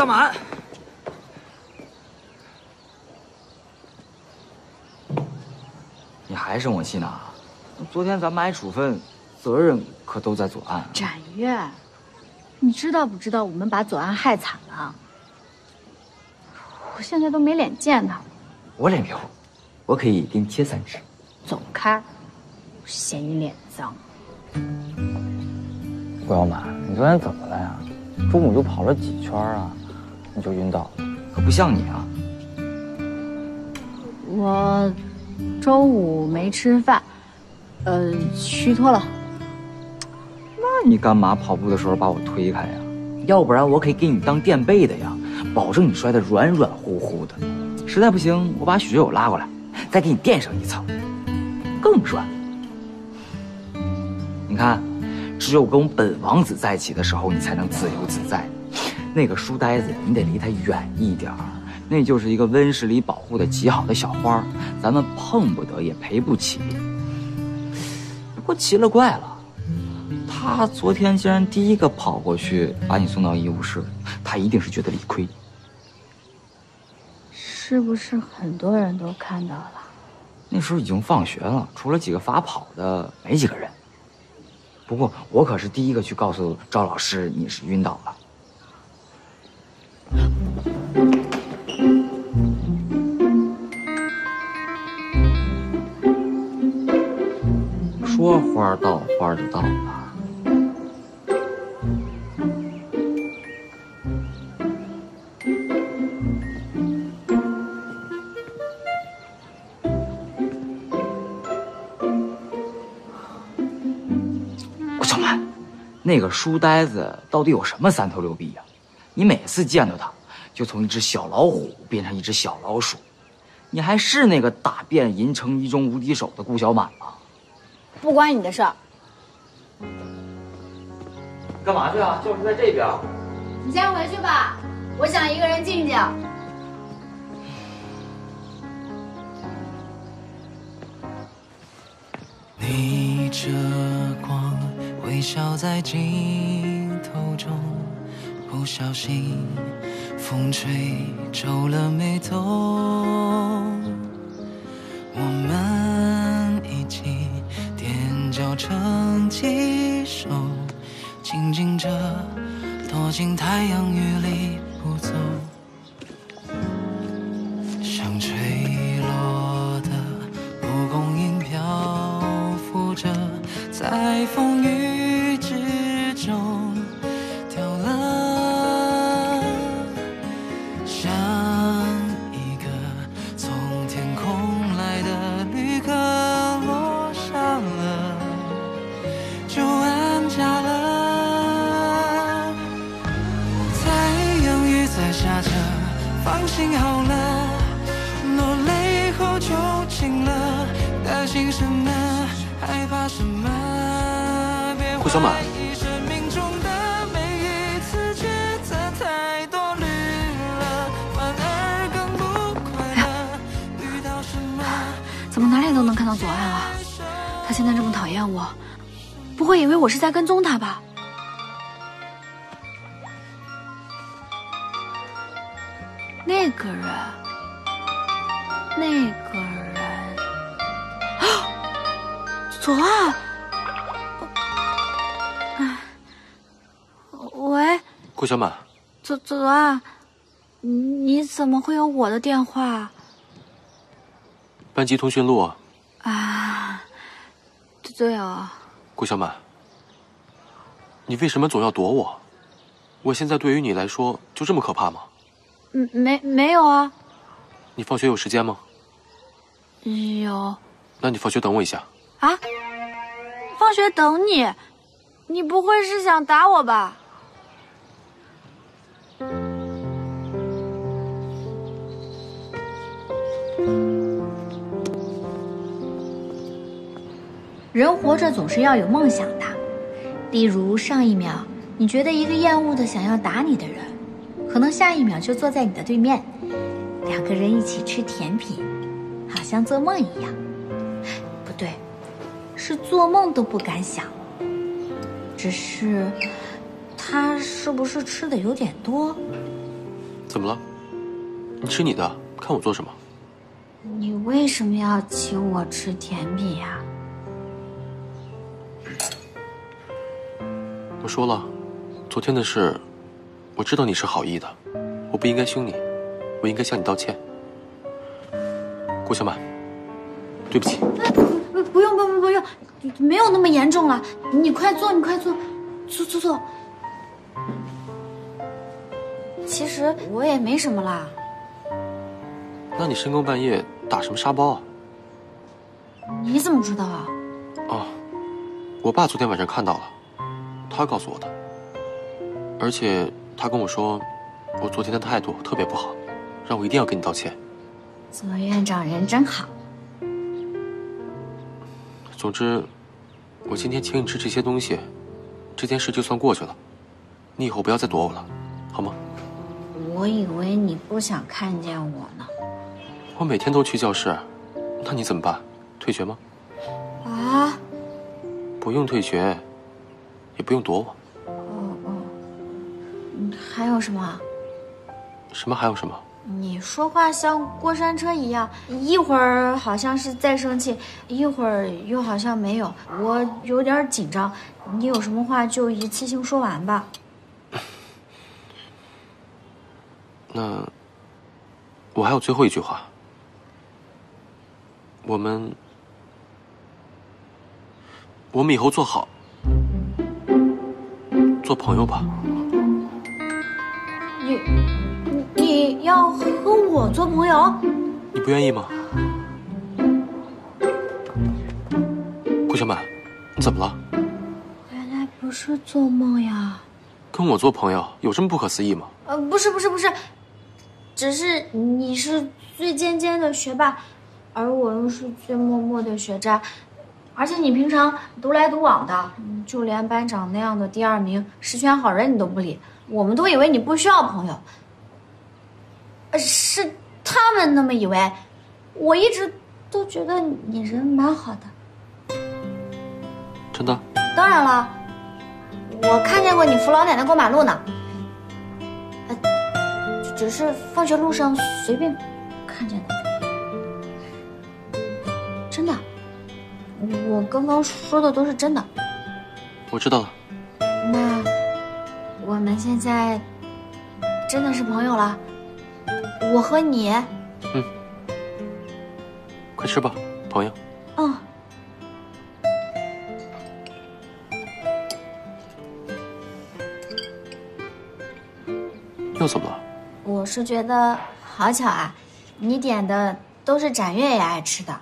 大满。你还生我气呢？昨天咱们挨处分，责任可都在左岸。展越，你知道不知道我们把左岸害惨了？我现在都没脸见他。我脸皮厚，我可以给你切三只。走开，嫌你脸脏。顾小满，你昨天怎么了呀？中午就跑了几圈啊，你就晕倒了，可不像你啊。我周五没吃饭，呃，虚脱了。那你干嘛跑步的时候把我推开呀？要不然我可以给你当垫背的呀，保证你摔得软软乎乎的。实在不行，我把许友拉过来，再给你垫上一层，更软。你看。只有跟本王子在一起的时候，你才能自由自在。那个书呆子，你得离他远一点儿。那就是一个温室里保护的极好的小花，咱们碰不得也赔不起。不过奇了怪了，他昨天竟然第一个跑过去把你送到医务室，他一定是觉得理亏。是不是很多人都看到了？那时候已经放学了，除了几个罚跑的，没几个人。不过我可是第一个去告诉赵老师你是晕倒了。说花到花就到了。那个书呆子到底有什么三头六臂呀？你每次见到他，就从一只小老虎变成一只小老鼠。你还是那个打遍银城一中无敌手的顾小满吗？不关你的事儿。干嘛去啊？教室在这边。你先回去吧，我想一个人静静。逆着光。微笑在镜头中，不小心风吹皱了眉头。我们一起踮脚撑起手，静静着躲进太阳雨里不走。我是在跟踪他吧？那个人，那个人，左岸喂。顾小满，左左岸，你怎么会有我的电话？班级通讯录。啊，对啊。顾小满，你为什么总要躲我？我现在对于你来说就这么可怕吗？嗯，没没有啊。你放学有时间吗？有。那你放学等我一下。啊？放学等你？你不会是想打我吧？人活着总是要有梦想的，例如上一秒你觉得一个厌恶的想要打你的人，可能下一秒就坐在你的对面，两个人一起吃甜品，好像做梦一样。不对，是做梦都不敢想。只是，他是不是吃的有点多？怎么了？你吃你的，看我做什么？你为什么要请我吃甜品呀？我说了，昨天的事，我知道你是好意的，我不应该凶你，我应该向你道歉。顾小满，对不起。不不用不不不用，没有那么严重了。你快坐，你快坐，坐坐坐。其实我也没什么啦。那你深更半夜打什么沙包啊？你怎么知道啊？哦，我爸昨天晚上看到了，他告诉我的。而且他跟我说，我昨天的态度特别不好，让我一定要跟你道歉。左院长人真好。总之，我今天请你吃这些东西，这件事就算过去了。你以后不要再躲我了，好吗？我以为你不想看见我呢。我每天都去教室，那你怎么办？退学吗？啊？不用退学，也不用躲我。哦哦。还有什么？什么还有什么？你说话像过山车一样，一会儿好像是在生气，一会儿又好像没有。我有点紧张，你有什么话就一次性说完吧。那我还有最后一句话，我们我们以后做好做朋友吧。你你要和我做朋友？你不愿意吗？顾小满，你怎么了？原来不是做梦呀。跟我做朋友有这么不可思议吗？呃，不是不是不是。只是你是最尖尖的学霸，而我又是最默默的学渣，而且你平常独来独往的，就连班长那样的第二名、十全好人你都不理，我们都以为你不需要朋友。是他们那么以为，我一直都觉得你人蛮好的。真的？当然了，我看见过你扶老奶奶过马路呢。只是放学路上随便看见的，真的，我刚刚说的都是真的。我知道了。那我们现在真的是朋友了，我和你。嗯，快吃吧，朋友。嗯。又怎么了？我是觉得好巧啊，你点的都是展月也爱吃的。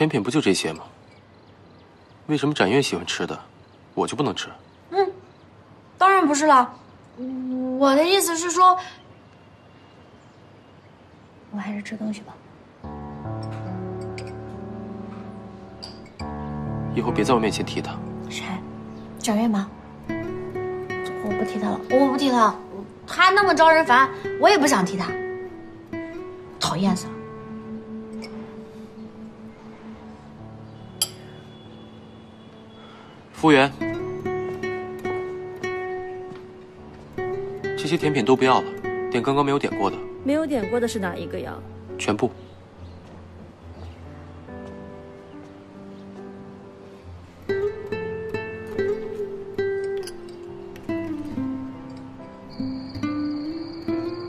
甜品不就这些吗？为什么展月喜欢吃的，我就不能吃？嗯，当然不是了。我的意思是说，我还是吃东西吧。以后别在我面前提他。谁？展月吗？我不提他了，我不提他，他那么招人烦，我也不想提他，讨厌死了。服务员，这些甜品都不要了，点刚刚没有点过的。没有点过的是哪一个呀？全部。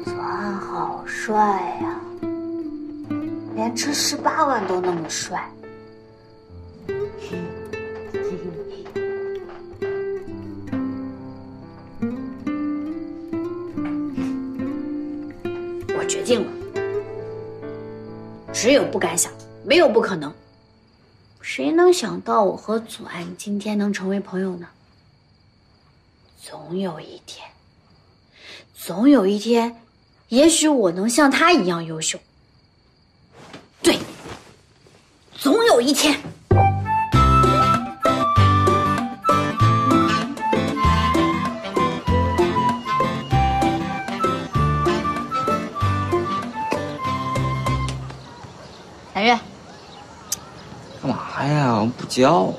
左岸好帅呀，连吃十八碗都那么帅。决定了，只有不敢想，没有不可能。谁能想到我和左岸今天能成为朋友呢？总有一天，总有一天。也许我能像他一样优秀。对，总有一天。干嘛呀？不叫，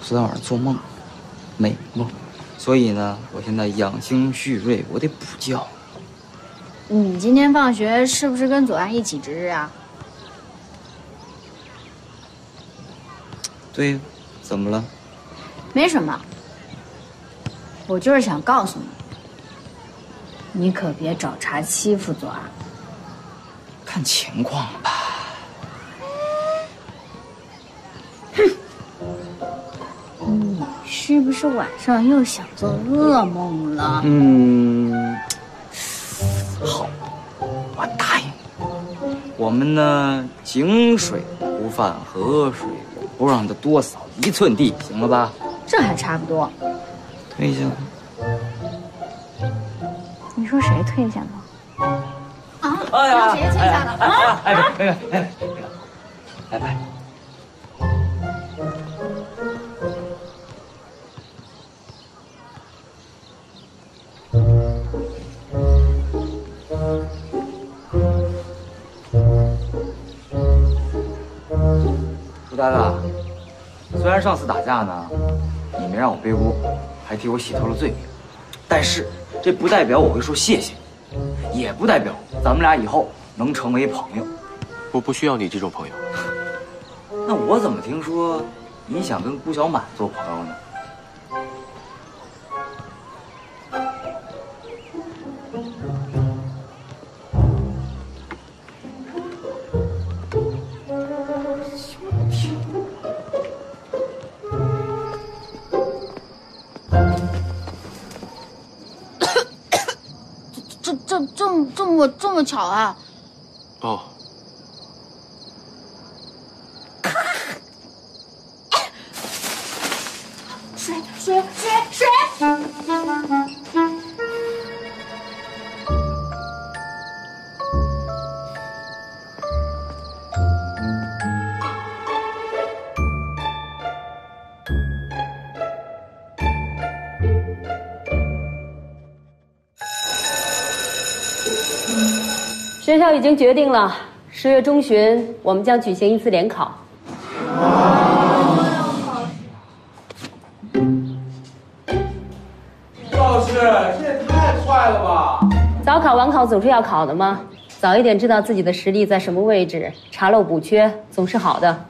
昨天晚上做梦。美梦？所以呢，我现在养精蓄锐，我得补觉。你今天放学是不是跟左岸一起值日啊？对，怎么了？没什么，我就是想告诉你，你可别找茬欺负左岸。看情况吧。你是不是晚上又想做噩梦了？嗯，好，我答应你。我们呢，井水不犯河水，不让他多扫一寸地，行了吧？这还差不多。退下。你说谁退下了？啊？哎呀，谁退下了？啊？哎，那个，哎，那个，拜拜。上次打架呢，你没让我背锅，还替我洗脱了罪名，但是这不代表我会说谢谢你，也不代表咱们俩以后能成为朋友。我不需要你这种朋友。那我怎么听说你想跟顾小满做朋友呢？我这么巧啊！校已经决定了，十月中旬我们将举行一次联考。老师，这也太快了吧！早考晚考总是要考的嘛，早一点知道自己的实力在什么位置，查漏补缺总是好的。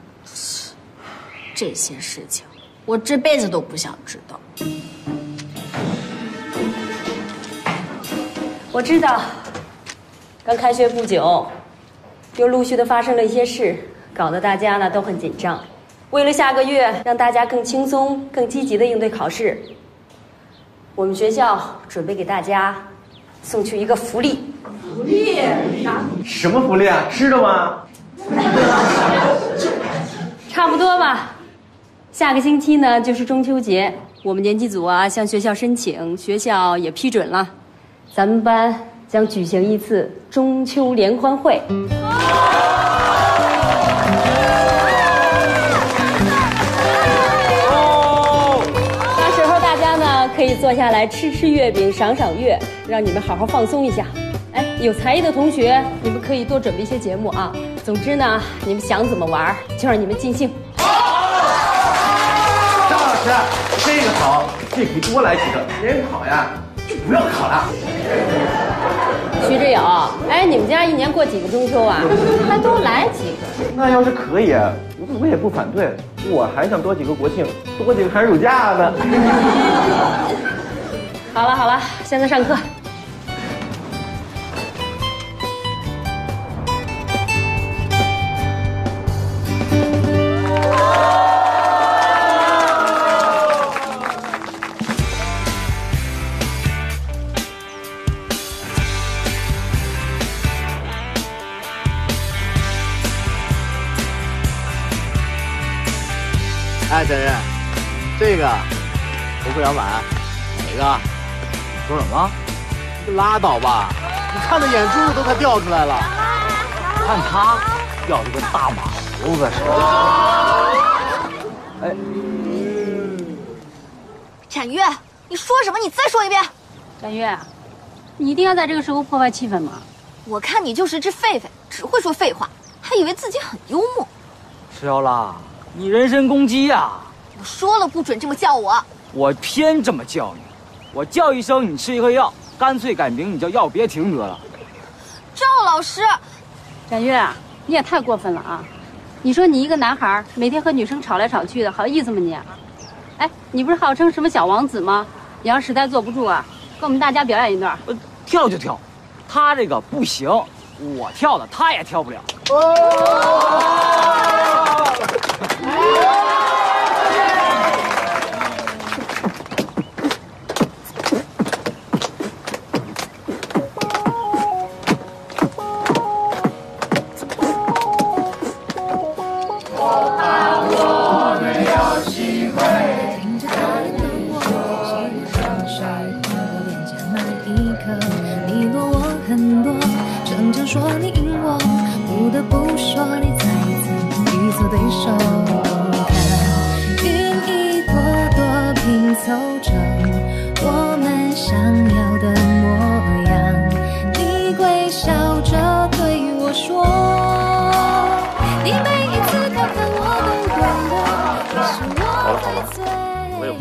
这些事情我这辈子都不想知道。我知道，刚开学不久，又陆续的发生了一些事，搞得大家呢都很紧张。为了下个月让大家更轻松、更积极的应对考试，我们学校准备给大家送去一个福利。福利什么福利啊？吃的吗？差不多吧。下个星期呢就是中秋节，我们年级组啊向学校申请，学校也批准了，咱们班将举行一次中秋联欢会。到时候大家呢可以坐下来吃吃月饼，赏赏月，让你们好好放松一下。哎，有才艺的同学，你们可以多准备一些节目啊。总之呢，你们想怎么玩就让你们尽兴。好张老师，这个好，这可以多来几个。联考呀，就不要考了。徐志友，哎，你们家一年过几个中秋啊？还多来几个。那要是可以，我也不反对。我还想多几个国庆，多几个寒暑假呢。好了好了，现在上课。这个不会摇满，哪个？说什么？你拉倒吧！你看那眼珠子都快掉出来了。看他掉的跟大马猴子似的。哎，展越，你说什么？你再说一遍。展越，你一定要在这个时候破坏气氛吗？我看你就是只狒狒，只会说废话，还以为自己很幽默。石瑶拉，你人身攻击呀、我说了不准这么叫我。我偏这么叫你，我叫一声你吃一颗药，干脆改名你叫药别停得了。赵老师，展月，你也太过分了啊！你说你一个男孩，每天和女生吵来吵去的，好意思吗你？哎，你不是号称什么小王子吗？你要实在坐不住啊，跟我们大家表演一段。呃，跳就跳，他这个不行，我跳的他也跳不了。你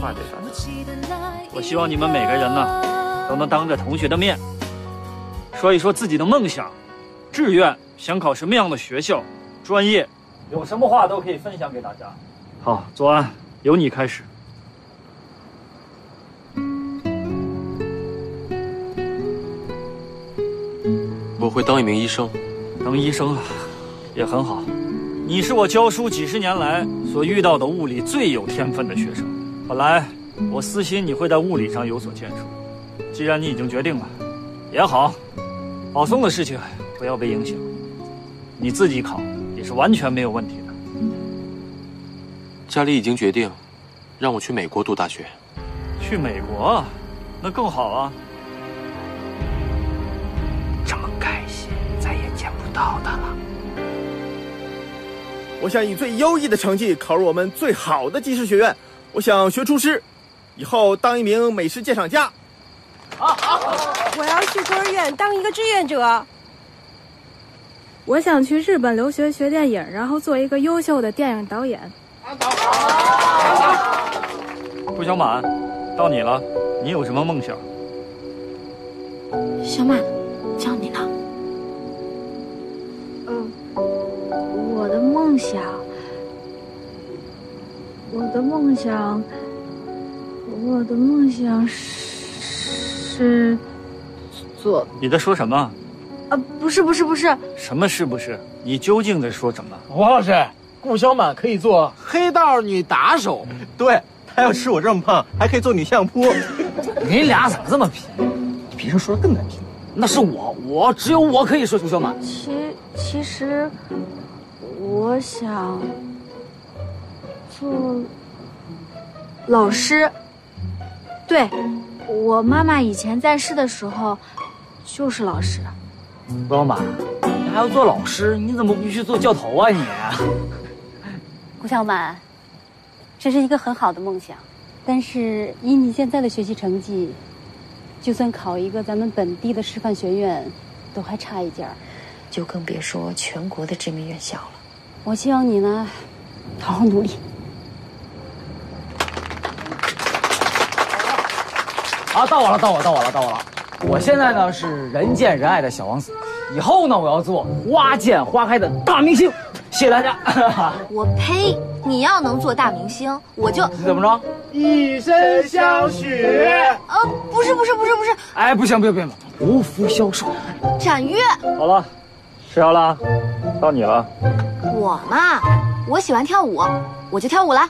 话得。我希望你们每个人呢，都能当着同学的面，说一说自己的梦想、志愿，想考什么样的学校、专业，有什么话都可以分享给大家。好，左安，由你开始。我会当一名医生。当医生啊，也很好。你是我教书几十年来所遇到的物理最有天分的学生。本来我私心你会在物理上有所建树，既然你已经决定了，也好。保送的事情不要被影响，你自己考也是完全没有问题的。家里已经决定，让我去美国读大学。去美国，那更好啊。这么开心，再也见不到他了。我想以最优异的成绩考入我们最好的技师学院。我想学厨师，以后当一名美食鉴赏家。我要去孤儿院当一个志愿者。我想去日本留学学电影，然后做一个优秀的电影导演。顾小满，到你了，你有什么梦想？小满，叫你呢。嗯，我的梦想，我的梦想，我的梦想是做你在说什么？啊，不是不是不是，什么是不是？你究竟在说什么？王老师，顾小满可以做黑道女打手，对她要吃我这么胖，还可以做女相扑。你俩怎么这么贫？别人说的更难听。那是我，我只有我可以说顾小满。其其实我想做老师。对，我妈妈以前在世的时候就是老师。顾小满，你还要做老师？你怎么不去做教头啊你？顾小满，这是一个很好的梦想，但是以你现在的学习成绩，就算考一个咱们本地的师范学院，都还差一截儿，就更别说全国的知名院校了。我希望你呢，好好努力。啊，到我了，到我，到我了，到我了！我现在呢是人见人爱的小王子，以后呢我要做花见花开的大明星。谢谢大家。我呸！你要能做大明星，我就你怎么着？以身相许。呃，不是不是不是不是，哎，不行不行不行，无福消受。展越，好了，吃着了，到你了。我嘛，我喜欢跳舞，我就跳舞了。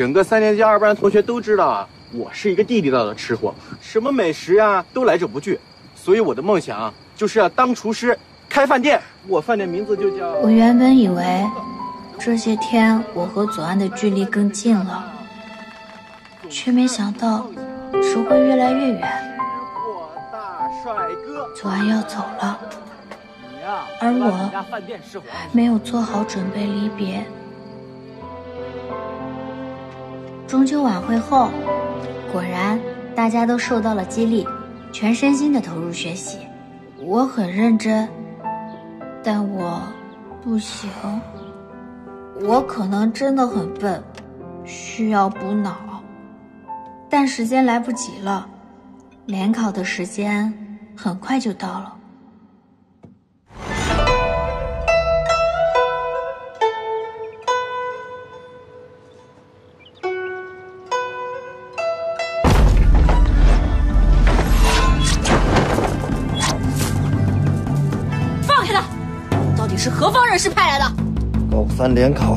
整个三年级二班同学都知道啊，我是一个地地道道的吃货，什么美食啊都来者不拒。所以我的梦想啊，就是要当厨师，开饭店。我饭店名字就叫……我原本以为这些天我和左岸的距离更近了，却没想到只会越来越远。左岸要走了，而我没有做好准备离别。中秋晚会后，果然大家都受到了激励，全身心的投入学习。我很认真，但我不行。我可能真的很笨，需要补脑，但时间来不及了，联考的时间很快就到了。是何方人士派来的？高三联考，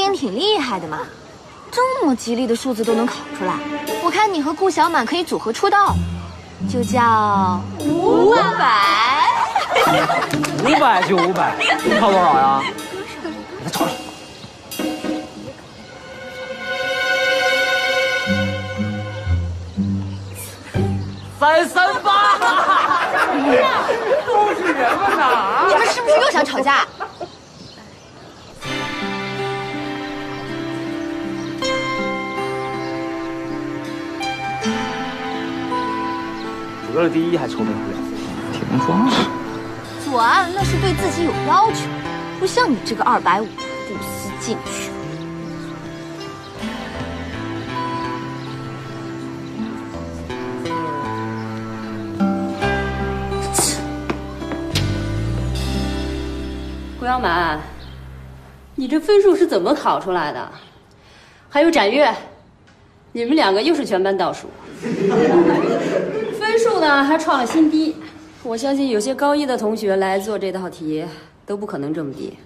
大明星挺厉害的嘛，这么吉利的数字都能考出来。我看你和顾小满可以组合出道，就叫五百。五百就五百，你考多少呀？给他找找。三三八，都是人们呐！你们是不是又想吵架？得了第一还愁没回来，挺能装啊！左岸那是对自己有要求，不像你这个二百五。不思进取。顾小满，你这分数是怎么考出来的？还有展越，你们两个又是全班倒数，分数呢还创了新低。我相信有些高一的同学来做这道题都不可能这么低。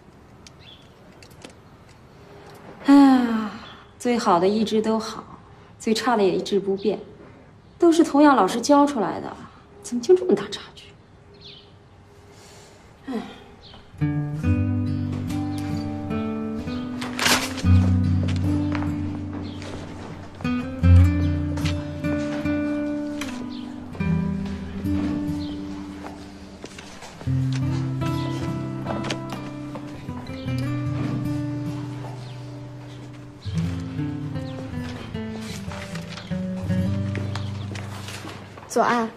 哎呀，最好的一直都好，最差的也一直不变，都是同样老师教出来的，怎么就这么大差距？哎。左岸，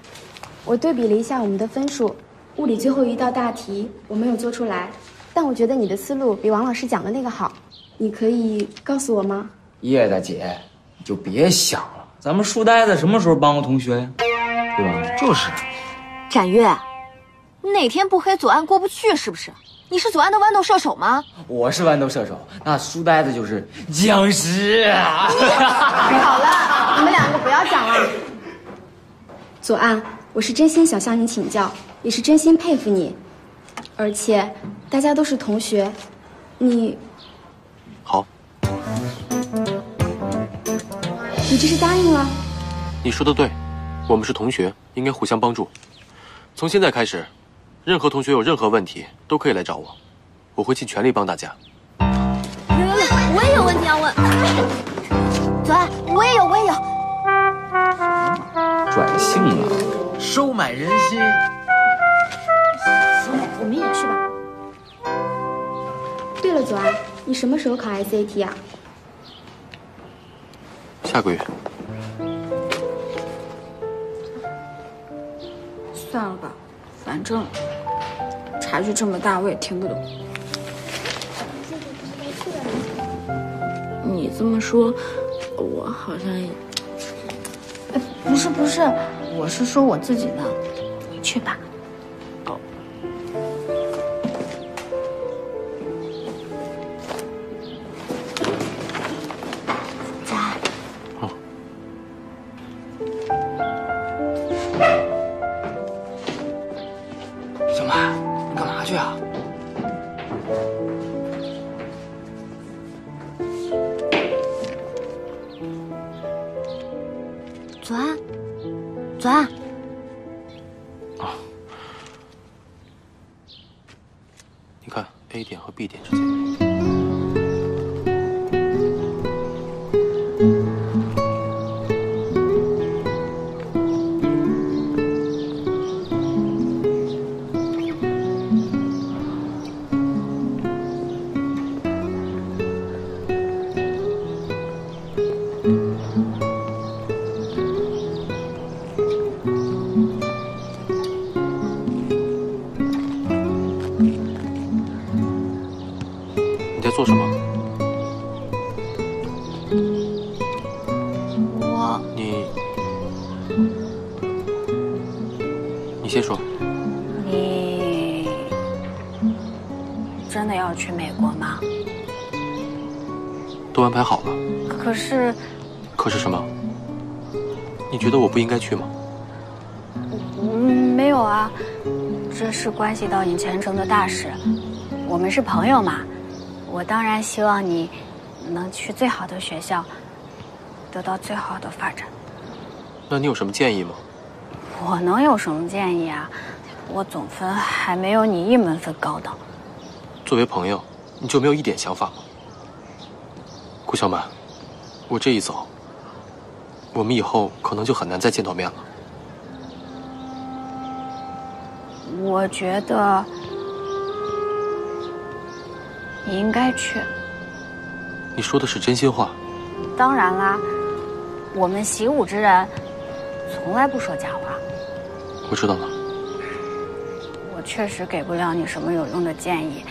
我对比了一下我们的分数，物理最后一道大题我没有做出来，但我觉得你的思路比王老师讲的那个好，你可以告诉我吗？叶大姐，你就别想了，咱们书呆子什么时候帮过同学呀？对吧？就是。展越，你哪天不黑左岸过不去是不是？你是左岸的豌豆射手吗？我是豌豆射手，那书呆子就是僵尸啊！好了，你们两个不要讲了。左岸，我是真心想向你请教，也是真心佩服你，而且大家都是同学，你好，你这是答应了？你说的对，我们是同学，应该互相帮助。从现在开始，任何同学有任何问题都可以来找我，我会尽全力帮大家。我也有问题要问。左岸，我也有，我也有。转性了，收买人心。行我们也去吧。对了，左安，你什么时候考 SAT 啊？下个月。算了吧，反正差距这么大，我也听不懂。你这么说，我好像也……哎，不是不是，我是说我自己呢。去吧。左岸，左岸，嗯，没有啊，这是关系到你前程的大事。我们是朋友嘛，我当然希望你能去最好的学校，得到最好的发展。那你有什么建议吗？我能有什么建议啊？我总分还没有你一门分高呢。作为朋友，你就没有一点想法吗？顾小满，我这一走，我们以后可能就很难再见到面了。我觉得你应该去。你说的是真心话。当然啦，我们习武之人从来不说假话。我知道了。我确实给不了你什么有用的建议，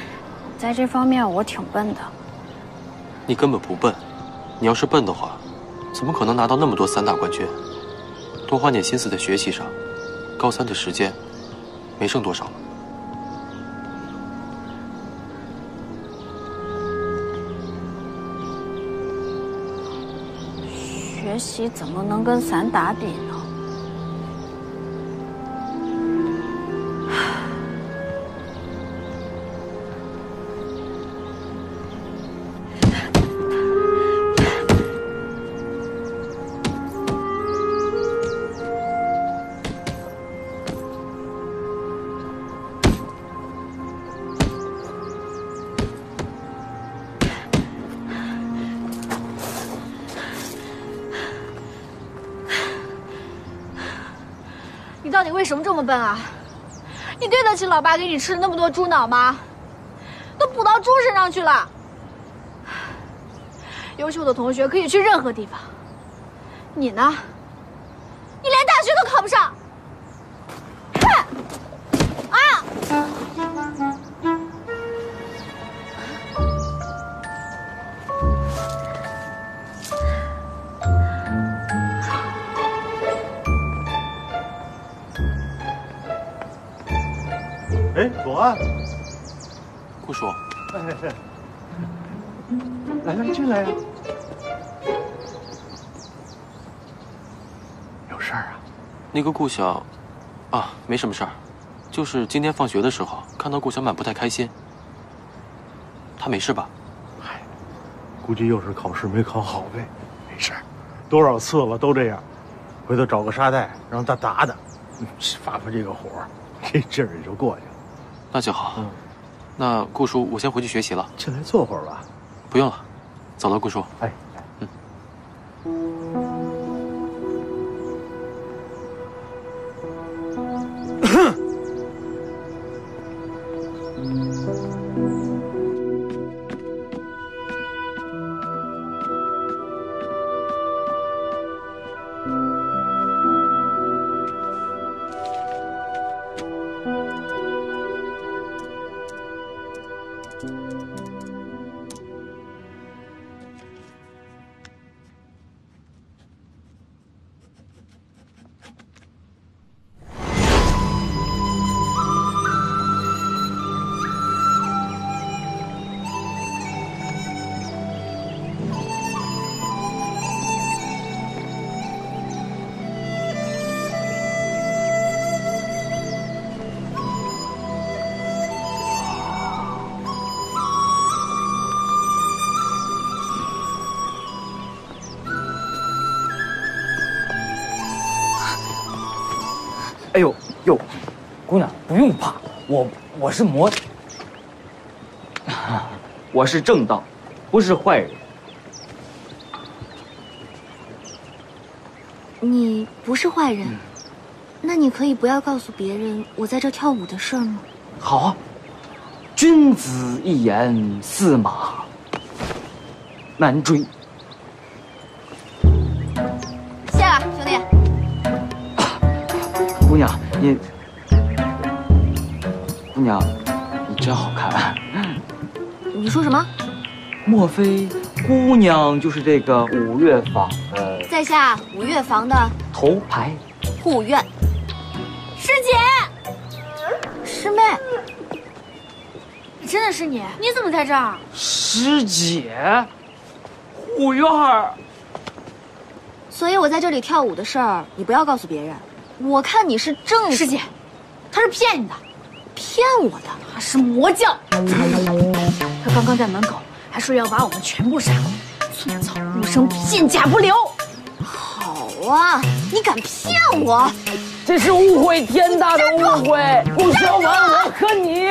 在这方面我挺笨的。你根本不笨，你要是笨的话，怎么可能拿到那么多散打冠军？多花点心思在学习上，高三的时间没剩多少了。学习怎么能跟散打比呢？这么笨啊？你对得起老爸给你吃了那么多猪脑吗？都补到猪身上去了。优秀的同学可以去任何地方，你呢？哎，左岸，顾叔，哎，来来，进来呀。有事儿啊？那个顾小，啊，没什么事儿，就是今天放学的时候看到顾小满不太开心。他没事吧？估计又是考试没考好呗。没事儿，多少次了都这样。回头找个沙袋让他打打，嗯发发这个火，这劲儿也就过去了。那就好。那顾叔，我先回去学习了。进来坐会儿吧。不用了，走了，顾叔。哎，哎我我是魔，我是正道，不是坏人。你不是坏人，那你可以不要告诉别人我在这跳舞的事儿吗？好啊，君子一言，驷马难追。谢了，兄弟。姑娘，你，姑娘，你真好看。你说什么？莫非姑娘就是这个五月坊的在下五月坊的头牌？护院师姐，师妹，真的是你？你怎么在这儿？师姐，护院儿。所以我在这里跳舞的事儿，你不要告诉别人。我看你是正师姐，他是骗你的，骗我的，他是魔教。他刚刚在门口还说要把我们全部杀了，寸草不生，片甲不留。好啊，你敢骗我？这是误会，天大的误会！顾小满，我和你